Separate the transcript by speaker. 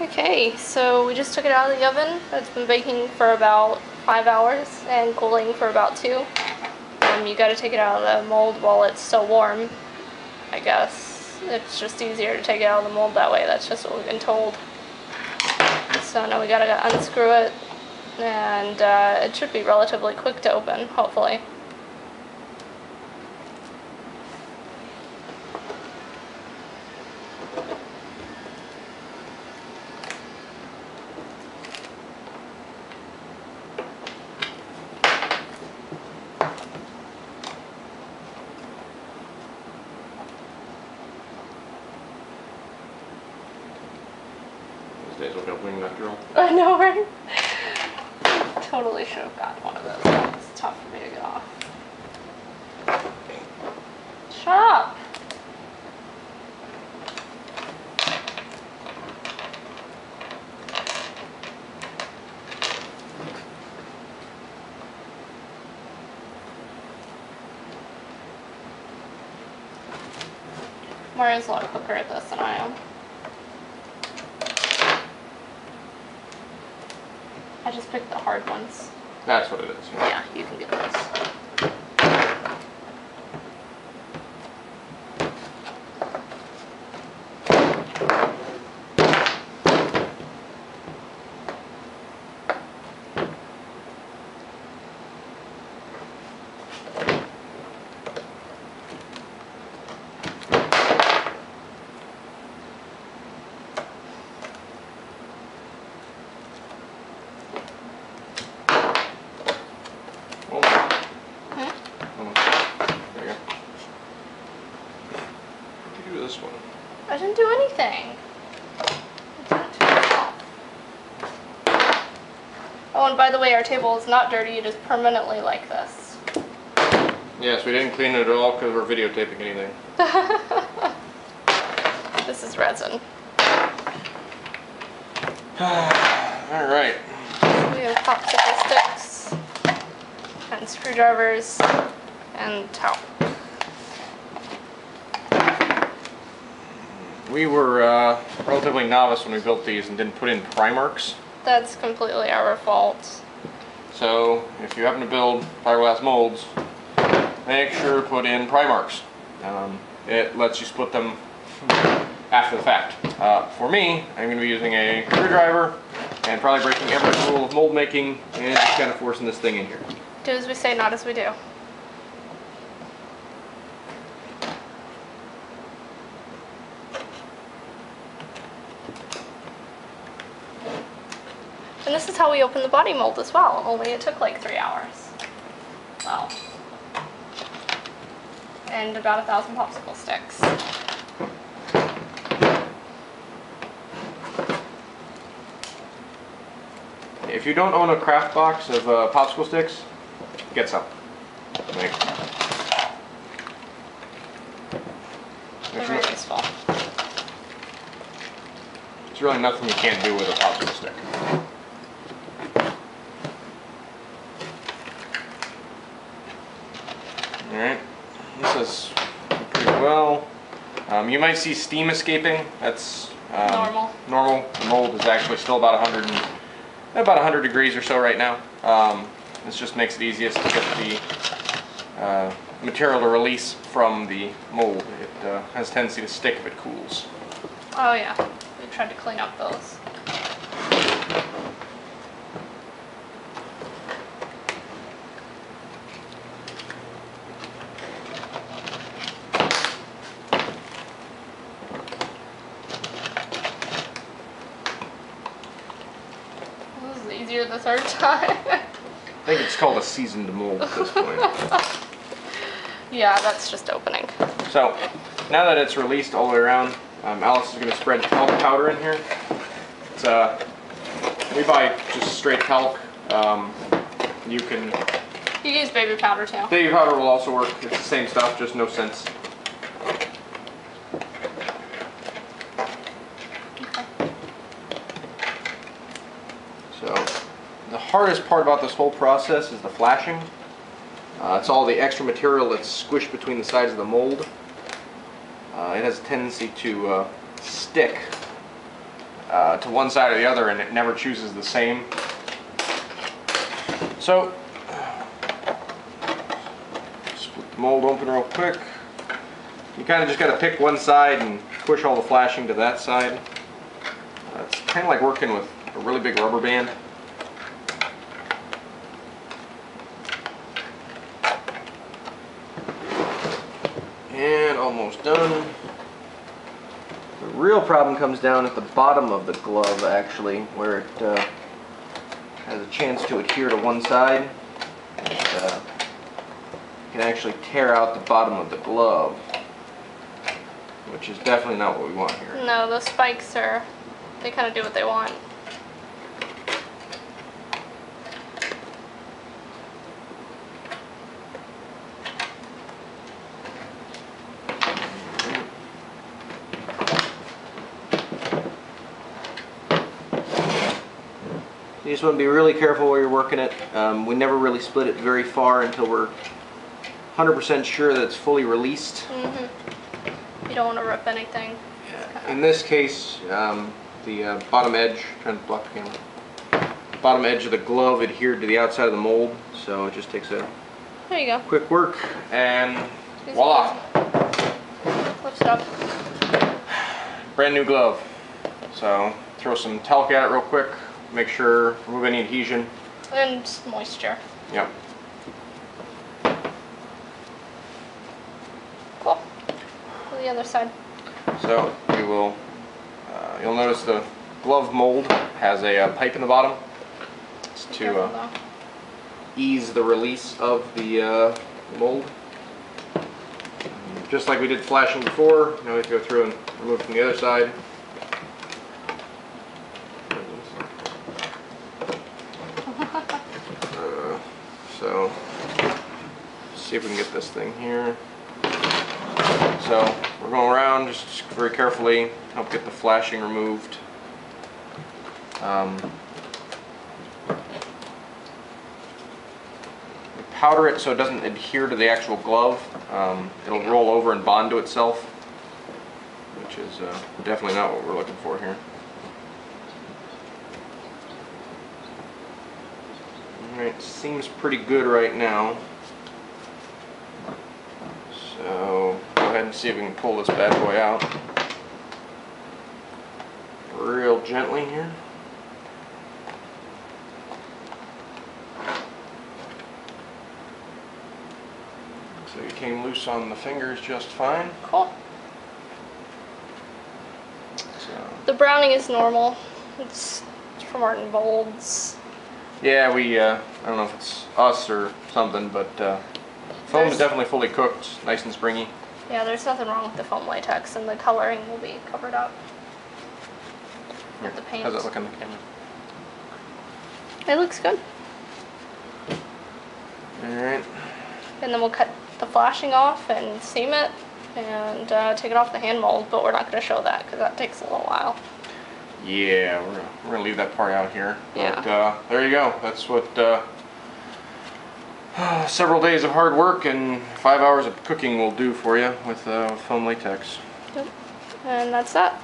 Speaker 1: Okay, so we just took it out of the oven. It's been baking for about five hours and cooling for about two. Um, you gotta take it out of the mold while it's still warm, I guess. It's just easier to take it out of the mold that way. That's just what we've been told. So now we gotta unscrew it and uh, it should be relatively quick to open, hopefully.
Speaker 2: Wing that drill.
Speaker 1: I know, right? totally should have gotten one of those. It's tough for me to get off. Shut up! Mario's a lot quicker at this than I am. I just picked the hard ones.
Speaker 2: That's what it is. yeah.
Speaker 1: You can get those.
Speaker 2: Oh,
Speaker 1: Hmm?
Speaker 2: almost. There you go. What did you do with this one?
Speaker 1: I didn't do anything. I did it to myself. Oh, and by the way, our table is not dirty. It is permanently like this.
Speaker 2: Yes, we didn't clean it at all because we're videotaping anything.
Speaker 1: This is resin.
Speaker 2: all right.
Speaker 1: We have popsicle sticks and screwdrivers and towel.
Speaker 2: We were uh, relatively novice when we built these and didn't put in Primarks.
Speaker 1: That's completely our fault.
Speaker 2: So if you happen to build fiberglass molds, make sure to put in Primarks. Um, it lets you split them after the fact. Uh, for me, I'm going to be using a screwdriver and probably breaking every rule of mold making and just kind of forcing this thing in here.
Speaker 1: Do as we say, not as we do. And this is how we open the body mold as well, only it took like three hours. Wow. And about a thousand popsicle sticks.
Speaker 2: If you don't own a craft box of uh, popsicle sticks, get some
Speaker 1: They're
Speaker 2: there's,
Speaker 1: very
Speaker 2: no-
Speaker 1: useful.
Speaker 2: There's really nothing you can't do with a popsicle stick. Alright, this is pretty well. Um, you might see steam escaping. That's um,
Speaker 1: Normal.
Speaker 2: Normal. The mold is actually still about 100 and, about 100 degrees or so right now. Um, this just makes it easiest to get the uh, material to release from the mold. It uh, has a tendency to stick if it cools.
Speaker 1: Oh yeah, tried to clean up those. This is easier the third time.
Speaker 2: I think it's called a seasoned mold at this point.
Speaker 1: yeah, that's just opening.
Speaker 2: So, now that it's released all the way around, um, Alice is going to spread talc powder in here. It's, uh, we buy just straight talc. Um, you can,
Speaker 1: You can use baby powder too.
Speaker 2: baby powder will also work. It's the same stuff, just no scents. So, the hardest part about this whole process is the flashing. Uh, it's all the extra material that's squished between the sides of the mold. Uh, it has a tendency to uh, stick uh, to one side or the other and it never chooses the same. So, split the mold open real quick. You kind of just got to pick one side and push all the flashing to that side. It's kind of like working with a really big rubber band. And almost done. The real problem comes down at the bottom of the glove actually, where it uh, has a chance to adhere to one side. It, uh, can actually tear out the bottom of the glove, which is definitely not what we want here.
Speaker 1: No, those spikes are, they kind of do what they want.
Speaker 2: You just want to be really careful where you're working it. Um, we never really split it very far until we're 100% sure that it's fully released.
Speaker 1: hmm You don't want to rip anything.
Speaker 2: In this case, um, the uh, bottom edge, trying to block the camera, bottom edge of the glove adhered to the outside of the mold, so it just takes a
Speaker 1: There you go.
Speaker 2: quick work and
Speaker 1: Easy
Speaker 2: voila,
Speaker 1: Lift up.
Speaker 2: brand new glove. So throw some talc at it real quick, make sure, remove any adhesion.
Speaker 1: And moisture.
Speaker 2: Yep.
Speaker 1: Cool. To the other side.
Speaker 2: So we will, uh, you'll notice the glove mold has a uh, pipe in the bottom. It's to uh, ease the release of the uh, mold. Just like we did flashing before, now we have to go through and remove from the other side. Uh, So, see if we can get this thing here. So, we're going around just very carefully, help get the flashing removed. Um, powder it so it doesn't adhere to the actual glove. Um, it'll roll over and bond to itself, which is uh, definitely not what we're looking for here. Alright, seems pretty good right now. So, go ahead and see if we can pull this bad boy out. Real gently here. So it came loose on the fingers just fine.
Speaker 1: Cool.
Speaker 2: So,
Speaker 1: The browning is normal. It's from Art and Bolds.
Speaker 2: Yeah, we, uh, I don't know if it's us or something, but uh, foam is definitely fully cooked, nice and springy.
Speaker 1: Yeah, there's nothing wrong with the foam latex, and the coloring will be covered up with the paint.
Speaker 2: How's it look on the camera?
Speaker 1: It looks good.
Speaker 2: Alright.
Speaker 1: And then we'll cut the flashing off and seam it and uh, take it off the hand mold, but we're not going to show that because that takes a little while.
Speaker 2: Yeah, we're, we're gonna leave that part out here.
Speaker 1: Yeah.
Speaker 2: But uh, there you go. That's what uh, several days of hard work and five hours of cooking will do for you with uh, foam latex.
Speaker 1: Yep. And that's that.